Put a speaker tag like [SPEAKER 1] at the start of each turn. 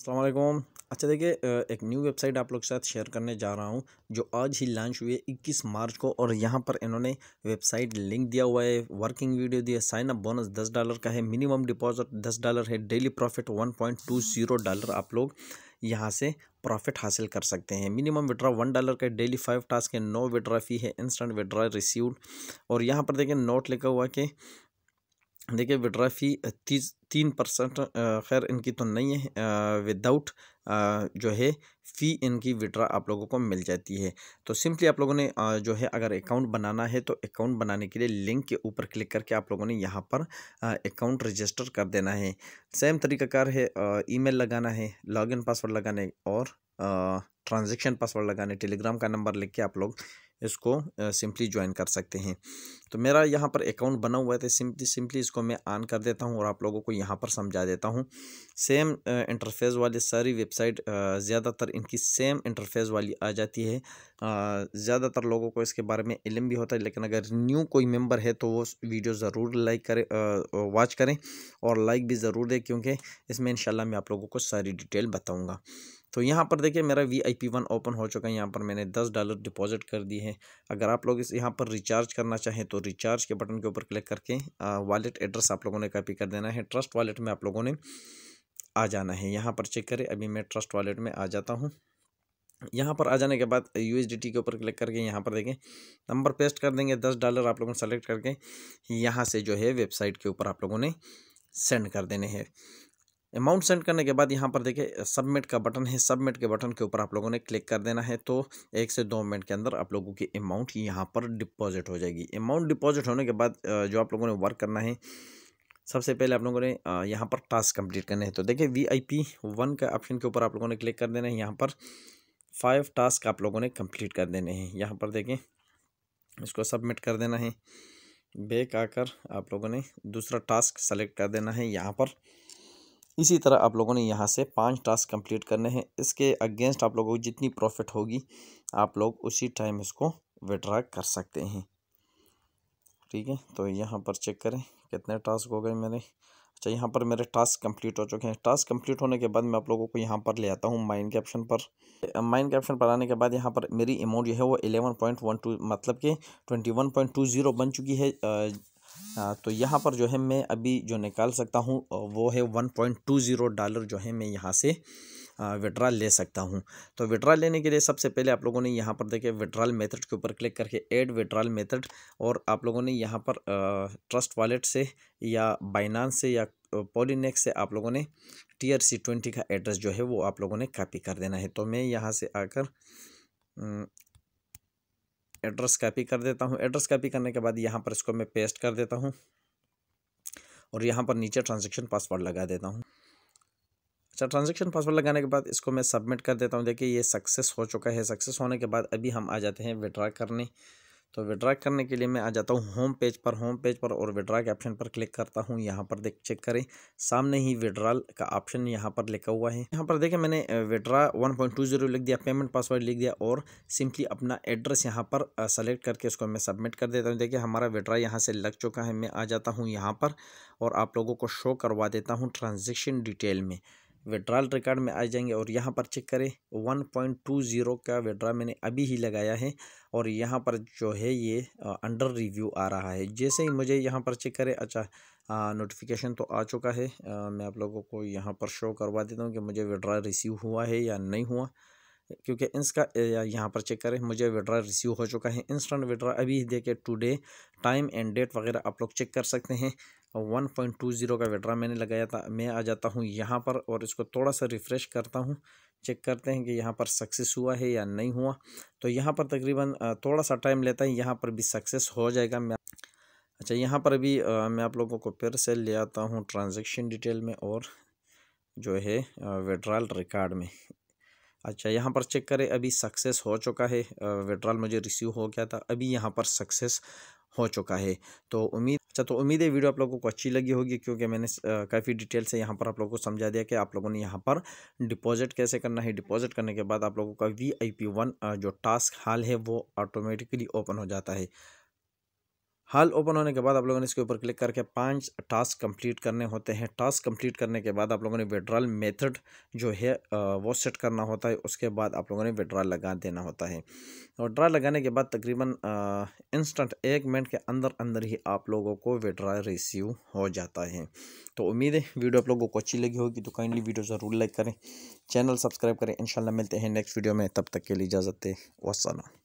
[SPEAKER 1] अस्सलाम अच्छा देखिए एक न्यू वेबसाइट आप लोग के साथ शेयर करने जा रहा हूँ, जो आज ही लॉन्च हुई है इक्कीस मार्च को और यहाँ पर इन्होंने वेबसाइट लिंक दिया हुआ है वर्किंग वीडियो दिया साइन अप बोनस दस डॉलर का है मिनिमम डिपॉजिट दस डॉलर है daily profit one point two zero dollar आप लोग यहाँ से प्रॉफिट हासिल कर सकते हैं। मिनिमम विड्रा वन डॉलर का डेली फाइव टास्क है नो विड्रा फ़ी है इंस्टेंट विड्रा रिसीव्ड और यहाँ पर देखिए नोट लिखा हुआ कि देखिए विड्रा फ़ी तीस, तीन परसेंट खैर इनकी तो नहीं है विदाउट जो है फ़ी इनकी विड्रा आप लोगों को मिल जाती है। तो सिंपली आप लोगों ने जो है, अगर अकाउंट बनाना है तो अकाउंट बनाने के लिए लिंक के ऊपर क्लिक करके आप लोगों ने यहाँ पर अकाउंट रजिस्टर कर देना है। सेम तरीक़ाकार है ईमेल लगाना है लॉगिन पासवर्ड लगाने और ट्रांजेक्शन पासवर्ड लगाने टेलीग्राम का नंबर लिख के आप लोग इसको सिंपली ज्वाइन कर सकते हैं। तो मेरा यहाँ पर अकाउंट बना हुआ है तो सिंपली सिंपली इसको मैं ऑन कर देता हूँ और आप लोगों को यहाँ पर समझा देता हूँ। सेम इंटरफेस वाली सारी वेबसाइट ज़्यादातर इनकी सेम इंटरफेस वाली आ जाती है। ज़्यादातर लोगों को इसके बारे में इलम भी होता है, लेकिन अगर न्यू कोई मेंबर है तो वो वीडियो ज़रूर लाइक करें वॉच करें और लाइक भी ज़रूर दें, क्योंकि इसमें इंशाल्लाह मैं आप लोगों को सारी डिटेल बताऊँगा। तो यहाँ पर देखिए मेरा V I P one open हो चुका है, यहाँ पर मैंने दस डॉलर डिपॉजिट कर दी है। अगर आप लोग इस यहाँ पर रिचार्ज करना चाहें तो रिचार्ज के बटन के ऊपर क्लिक करके वॉलेट एड्रेस आप लोगों ने कॉपी कर देना है। ट्रस्ट वॉलेट में आप लोगों ने आ जाना है। यहाँ पर चेक करें, अभी मैं ट्रस्ट वॉलेट में आ जाता हूँ। यहाँ पर आ जाने के बाद यूएसडीटी के ऊपर क्लिक करके यहाँ पर देखें नंबर पेस्ट कर देंगे, दस डॉलर आप लोगों ने सेलेक्ट करके यहाँ से जो है वेबसाइट के ऊपर आप लोगों ने सेंड कर देने हैं। अमाउंट सेंड करने के बाद यहाँ पर देखिए सबमिट का बटन है। सबमिट के बटन के ऊपर आप लोगों ने क्लिक कर देना है। तो एक से दो मिनट के अंदर आप लोगों की अमाउंट यहाँ पर डिपॉजिट हो जाएगी। अमाउंट डिपॉजिट होने के बाद जो आप लोगों ने वर्क करना है, सबसे पहले आप लोगों ने यहाँ पर टास्क कंप्लीट करने हैं। तो देखिए वी आई पी वन का ऑप्शन के ऊपर आप लोगों ने क्लिक कर देना है। यहाँ पर फाइव टास्क आप लोगों ने कंप्लीट कर देने हैं। यहाँ पर देखें इसको सबमिट कर देना है। बैक आकर आप लोगों ने दूसरा टास्क सेलेक्ट कर देना है। यहाँ पर इसी तरह आप लोगों ने यहाँ से पाँच टास्क कंप्लीट करने हैं। इसके अगेंस्ट आप लोगों को जितनी प्रॉफिट होगी, आप लोग उसी टाइम इसको विड्रा कर सकते हैं। ठीक है तो यहाँ पर चेक करें, कितने टास्क हो गए मेरे। अच्छा यहाँ पर मेरे टास्क कंप्लीट हो चुके हैं। टास्क कंप्लीट होने के बाद मैं आप लोगों को यहाँ पर ले आता हूँ माइन के ऑप्शन पर। माइन के ऑप्शन पर आने के बाद यहाँ पर मेरी अमाउंट जो है वो एलेवन पॉइंट वन टू मतलब कि twenty one point two zero बन चुकी हाँ। तो यहाँ पर जो है मैं अभी जो निकाल सकता हूँ वो है one point two zero dollar जो है मैं यहाँ से विड्रा ले सकता हूँ। तो विड्रा लेने के लिए सबसे पहले आप लोगों ने यहाँ पर देखे विड्रॉल मेथड के ऊपर क्लिक करके ऐड विड्रॉल मेथड और आप लोगों ने यहाँ पर ट्रस्ट वॉलेट से या बाइनांस से या पोलिनेक्स से आप लोगों ने टी आर सी ट्वेंटी का एड्रेस जो है वो आप लोगों ने कॉपी कर देना है। तो मैं यहाँ से आकर एड्रेस कॉपी कर देता हूँ। एड्रेस कॉपी करने के बाद यहाँ पर इसको मैं पेस्ट कर देता हूँ और यहाँ पर नीचे ट्रांजेक्शन पासवर्ड लगा देता हूँ। अच्छा ट्रांजेक्शन पासवर्ड लगाने के बाद इसको मैं सबमिट कर देता हूँ। देखिए, ये सक्सेस हो चुका है। सक्सेस होने के बाद अभी हम आ जाते हैं विड्रा करने। तो विड्रा करने के लिए मैं आ जाता हूँ होम पेज पर होम पेज पर और विड्रा के ऑप्शन पर क्लिक करता हूँ। यहाँ पर देख चेक करें। सामने ही विड्रॉल का ऑप्शन यहाँ पर लिखा हुआ है। यहाँ पर देखें, मैंने withdraw one point two zero लिख दिया पेमेंट पासवर्ड लिख दिया और सिंपली अपना एड्रेस यहाँ पर सेलेक्ट करके उसको मैं सबमिट कर देता हूँ। देखिए, हमारा विड्रा यहाँ से लग चुका है। मैं आ जाता हूँ यहाँ पर और आप लोगों को शो करवा देता हूँ ट्रांजेक्शन डिटेल में। विड्रॉल रिकॉर्ड में आ जाएँगे और यहाँ पर चेक करें वन पॉइंट टू ज़ीरो का विड्रा मैंने अभी ही लगाया है और यहाँ पर जो है ये अंडर रिव्यू आ रहा है। जैसे ही मुझे यहाँ पर चेक करें अच्छा नोटिफिकेशन तो आ चुका है। आ, मैं आप लोगों को यहाँ पर शो करवा देता हूँ कि मुझे विड्रा रिसीव हुआ है या नहीं हुआ। क्योंकि इसका यहाँ पर चेक करें, मुझे विड्रा रिसीव हो चुका है। इंस्टेंट विड्रा अभी देखे टुडे टाइम एंड डेट वगैरह आप लोग चेक कर सकते हैं। वन पॉइंट टू ज़ीरो का विड्रा मैंने लगाया था, मैं आ जाता हूँ यहाँ पर और इसको थोड़ा सा रिफ़्रेश करता हूँ। चेक करते हैं कि यहाँ पर सक्सेस हुआ है या नहीं हुआ। तो यहाँ पर तकरीबन थोड़ा सा टाइम लेता है, यहाँ पर भी सक्सेस हो जाएगा। मैं अच्छा यहाँ पर अभी मैं आप लोगों को फिर से ले आता हूँ ट्रांजेक्शन डिटेल में और जो है विड्रॉल रिकॉर्ड में। अच्छा यहाँ पर चेक करें, अभी सक्सेस हो चुका है विड्रॉल मुझे रिसीव हो गया था, अभी यहाँ पर सक्सेस हो चुका है। तो उम्मीद अच्छा तो उम्मीद है वीडियो आप लोगों को अच्छी लगी होगी, क्योंकि मैंने काफ़ी डिटेल से यहाँ पर आप लोगों को समझा दिया कि आप लोगों ने यहाँ पर डिपॉजिट कैसे करना है। डिपॉजिट करने के बाद आप लोगों का वी आई पी वन जो टास्क हाल है, वो ऑटोमेटिकली ओपन हो जाता है। हाल ओपन होने के बाद आप लोगों ने इसके ऊपर क्लिक करके पाँच टास्क कंप्लीट करने होते हैं। टास्क कंप्लीट करने के बाद आप लोगों ने विड्रॉल मेथड जो है वो सेट करना होता है। उसके बाद आप लोगों ने विड्रॉल लगा देना होता है। ड्रा लगाने के बाद तकरीबन इंस्टेंट एक मिनट के अंदर अंदर ही आप लोगों को विड्रॉल रिसीव हो जाता है। तो उम्मीद है वीडियो आप लोगों को अच्छी लगी होगी। तो काइंडली वीडियो ज़रूर लाइक करें। चैनल सब्सक्राइब करें। इंशाल्लाह मिलते हैं नेक्स्ट वीडियो में। तब तक के लिए इजाज़त है वसलम